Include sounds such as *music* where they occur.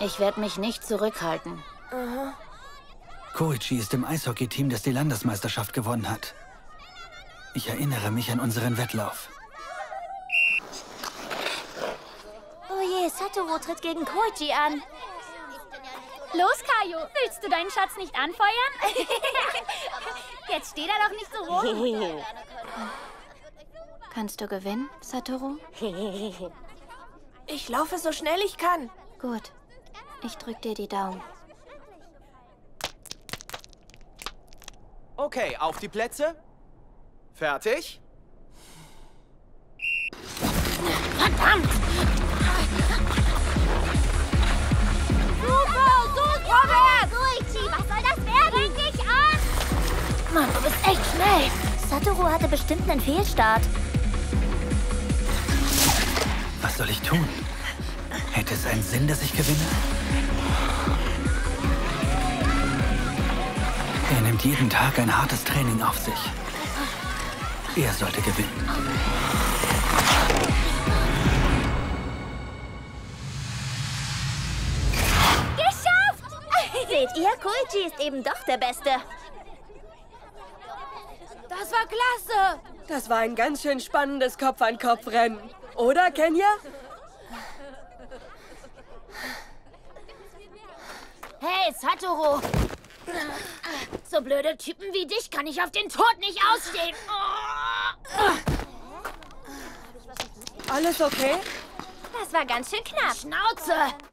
Ich werde mich nicht zurückhalten. Koichi ist im Eishockey-Team, das die Landesmeisterschaft gewonnen hat. Ich erinnere mich an unseren Wettlauf. Oh je, Satoru tritt gegen Koichi an. Los, Kaio, willst du deinen Schatz nicht anfeuern? *laughs* Jetzt steh da doch nicht so rum. *laughs* Kannst du gewinnen, Satoru? Ich laufe so schnell ich kann. Gut. Ich drück dir die Daumen. Okay, auf die Plätze. Fertig? Verdammt! Super, so vorwärts! Koichi, was soll das werden? Bring dich an! Mann, du bist echt schnell. Satoru hatte bestimmt einen Fehlstart. Was soll ich tun? Hätte es einen Sinn, dass ich gewinne? Er nimmt jeden Tag ein hartes Training auf sich. Er sollte gewinnen. Geschafft! *laughs* Seht ihr, Koichi ist eben doch der Beste. Das war klasse. Das war ein ganz schön spannendes Kopf-an-Kopf-Rennen. Oder, Kenya? Hey, Satoru! So blöde Typen wie dich kann ich auf den Tod nicht ausstehen. Alles okay? Das war ganz schön knapp. Schnauze!